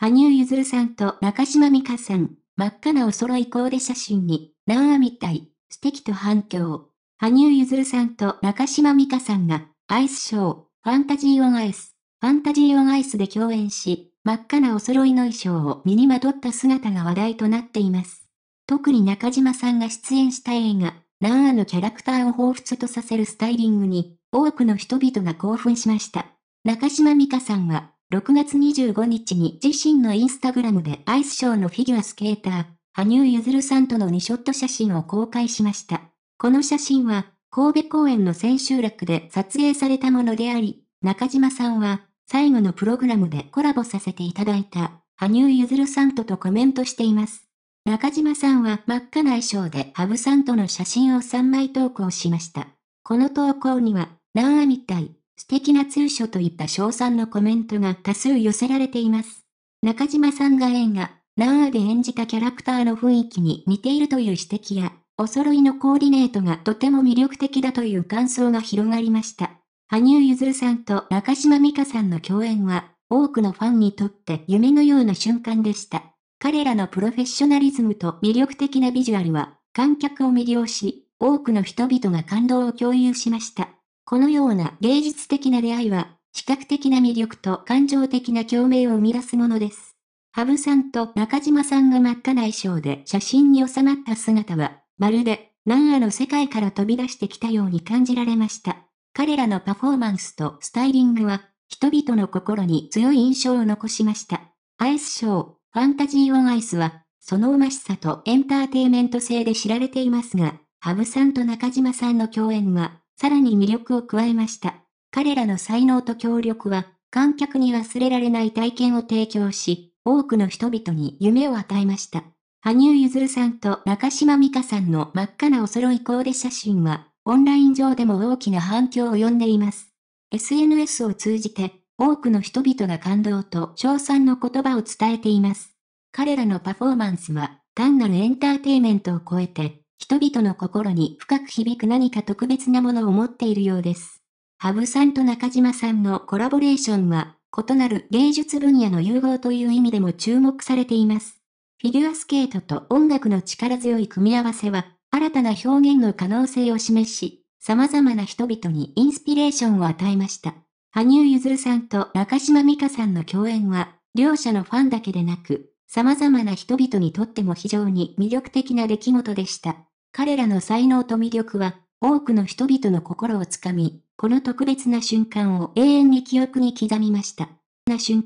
羽生結弦さんと中島美嘉さん、真っ赤なお揃いコーデ写真に、なんあみたい、素敵と反響。羽生結弦さんと中島美嘉さんが、アイスショー、ファンタジーオンアイス、ファンタジーオンアイスで共演し、真っ赤なお揃いの衣装を身にまとった姿が話題となっています。特に中島さんが出演した映画、ナンアのキャラクターを彷彿とさせるスタイリングに、多くの人々が興奮しました。中島美嘉さんは、6月25日に自身のインスタグラムでアイスショーのフィギュアスケーター、羽生結弦さんとの2ショット写真を公開しました。この写真は、神戸公園の千秋楽で撮影されたものであり、中島さんは、最後のプログラムでコラボさせていただいた、羽生結弦さんととコメントしています。中島さんは真っ赤な衣装で羽生さんとの写真を3枚投稿しました。この投稿には、なんあみたい、素敵な通所といった賞賛のコメントが多数寄せられています。中島さんが映画、ナンアで演じたキャラクターの雰囲気に似ているという指摘や、お揃いのコーディネートがとても魅力的だという感想が広がりました。羽生結弦さんと中島美嘉さんの共演は、多くのファンにとって夢のような瞬間でした。彼らのプロフェッショナリズムと魅力的なビジュアルは、観客を魅了し、多くの人々が感動を共有しました。このような芸術的な出会いは、視覚的な魅力と感情的な共鳴を生み出すものです。羽生さんと中島さんが真っ赤な衣装で写真に収まった姿は、まるで、南アの世界から飛び出してきたように感じられました。彼らのパフォーマンスとスタイリングは、人々の心に強い印象を残しました。アイスショー、ファンタジーオンアイスは、そのうましさとエンターテイメント性で知られていますが、羽生さんと中島さんの共演は、さらに魅力を加えました。彼らの才能と協力は、観客に忘れられない体験を提供し、多くの人々に夢を与えました。羽生結弦さんと中島美嘉さんの真っ赤なお揃いコーデ写真は、オンライン上でも大きな反響を呼んでいます。SNS を通じて、多くの人々が感動と称賛の言葉を伝えています。彼らのパフォーマンスは、単なるエンターテイメントを超えて、人々の心に深く響く何か特別なものを持っているようです。羽生さんと中島さんのコラボレーションは、異なる芸術分野の融合という意味でも注目されています。フィギュアスケートと音楽の力強い組み合わせは、新たな表現の可能性を示し、様々な人々にインスピレーションを与えました。羽生結弦さんと中島美嘉さんの共演は、両者のファンだけでなく、様々な人々にとっても非常に魅力的な出来事でした。彼らの才能と魅力は、多くの人々の心をつかみ、この特別な瞬間を永遠に記憶に刻みました。な瞬